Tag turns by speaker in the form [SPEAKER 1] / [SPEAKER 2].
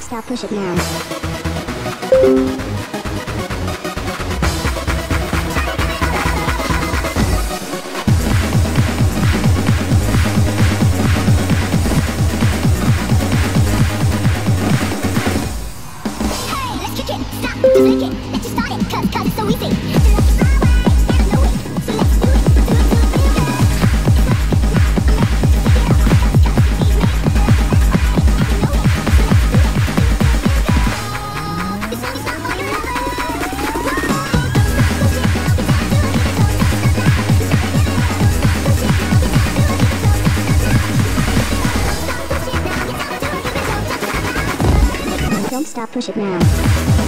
[SPEAKER 1] Don't stop, push it now.
[SPEAKER 2] Hey, let's kick it, stop, just lick it. Let's just start it, cause, cause
[SPEAKER 1] Don't stop, push it now.